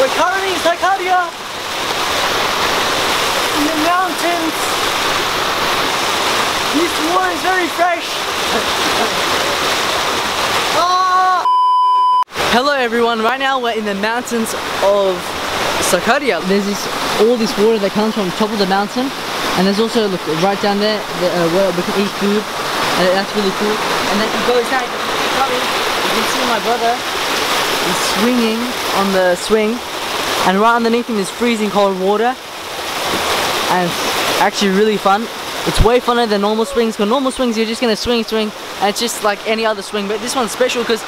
We're currently in Sakarya in the mountains. This water is very fresh. Ah! Hello everyone, right now we're in the mountains of Sakarya. There's this all this water that comes from top of the mountain and there's also look right down there the, uh, where we can eat food and that's really cool. And then it goes down, you can see my brother he's swinging on the swing and right underneath him is freezing cold water and it's actually really fun. It's way funner than normal swings because normal swings you're just gonna swing swing and it's just like any other swing but this one's special because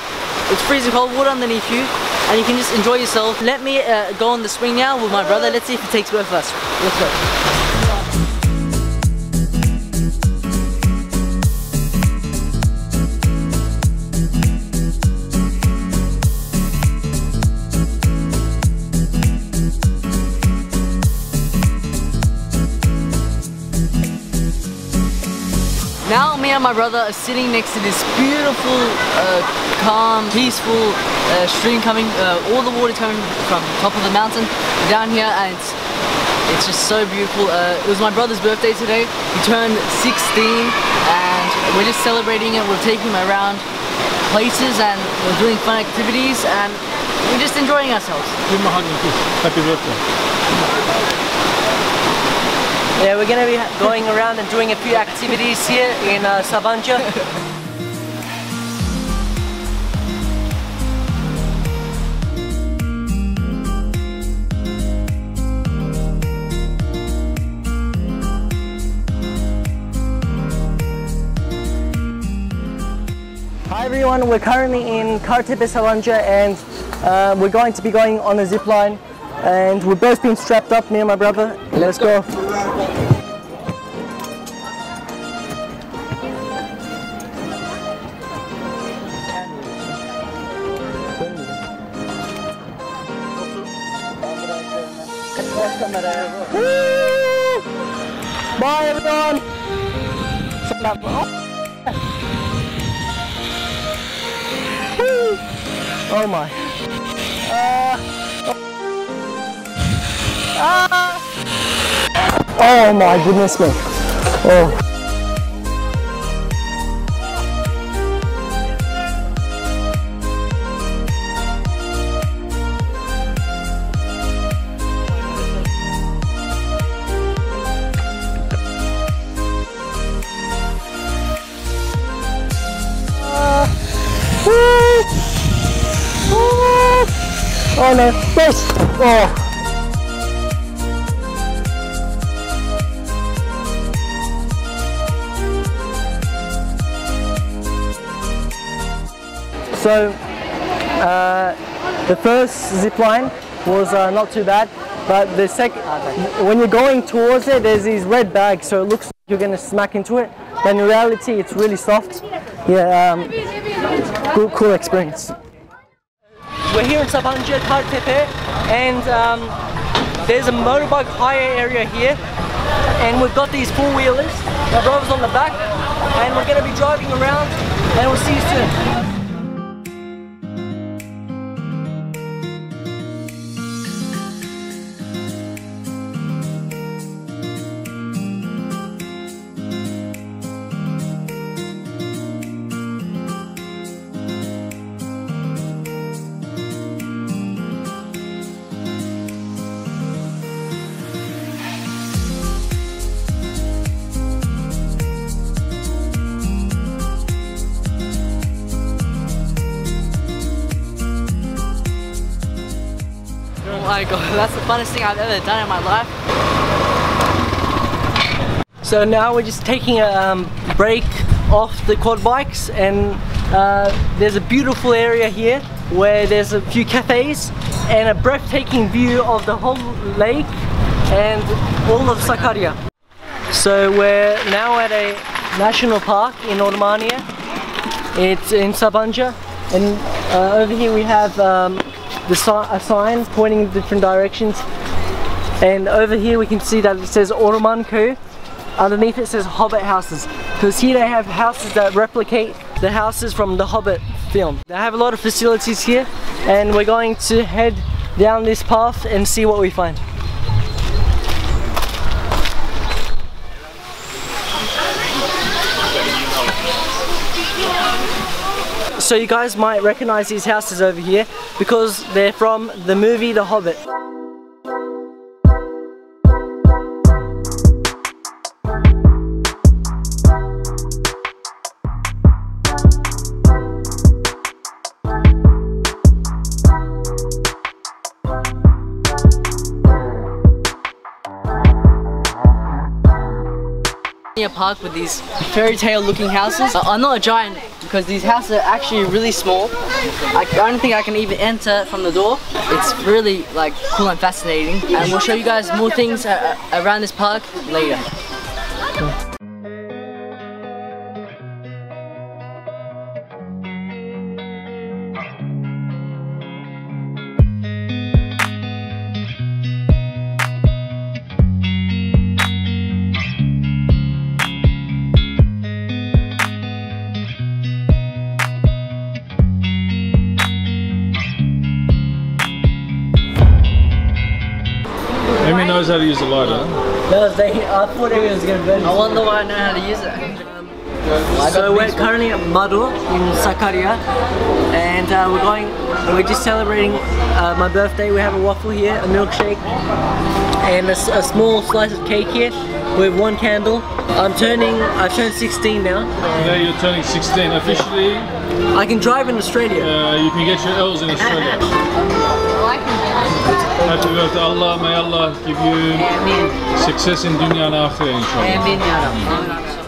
it's freezing cold water underneath you and you can just enjoy yourself. Let me uh, go on the swing now with my brother. Let's see if he takes both of us. Let's go. And my brother are sitting next to this beautiful, uh, calm, peaceful uh, stream coming, uh, all the water coming from top of the mountain down here and it's, it's just so beautiful. Uh, it was my brother's birthday today. He turned 16 and we're just celebrating it. We're taking him around places and we're doing fun activities and we're just enjoying ourselves. Give him a hug and kiss. Happy birthday. Yeah, we're gonna be going around and doing a few activities here in uh, Sapanca. Hi everyone, we're currently in Kartepe Sapanca and uh, we're going to be going on a zip line and we've both been strapped up, me and my brother. Let's go. Bye everyone. Oh my. Uh, Ah! Oh my goodness me. Oh. Yes! Oh. So, uh, the first zip line was uh, not too bad, but the second, when you're going towards it, there's these red bags, so it looks like you're gonna smack into it, but in reality, it's really soft. Yeah, um, cool, cool experience. We're here in Sapanca, Kartepe, and um, there's a motorbike hire area here, and we've got these four-wheelers. My brother's on the back, and we're gonna be driving around, and we'll see you soon. that's the funnest thing I've ever done in my life. So now we're just taking a um, break off the quad bikes and uh, there's a beautiful area here where there's a few cafes and a breathtaking view of the whole lake and all of Sakarya. So we're now at a national park in Ormanya. It's in Sapanca and uh, over here we have um, the si a sign pointing in different directions and over here we can see that it says Ormanku underneath it says Hobbit houses because here they have houses that replicate the houses from the Hobbit film. They have a lot of facilities here and we're going to head down this path and see what we find. So you guys might recognize these houses over here because they're from the movie The Hobbit. a park with these fairy tale looking houses. Uh, I'm not a giant because these houses are actually really small. I, don't think I can even enter from the door. It's really like cool and fascinating and we'll show you guys more things around this park later. Knows how to use a lighter. No, they, I thought everyone was gonna burn. I wonder why I know how to use it. So we're currently at Mado in Sakarya and uh, we're going, we're just celebrating uh, my birthday. We have a waffle here, a milkshake and a, a, small slice of cake here with one candle. I'm turning, I've turned 16 now. Today you're turning 16 officially. I can drive in Australia. Uh, you can get your L's in Australia. Happy birthday Allah, may Allah give you success in dunya and akhirah inshallah. Amin ya Rabbi.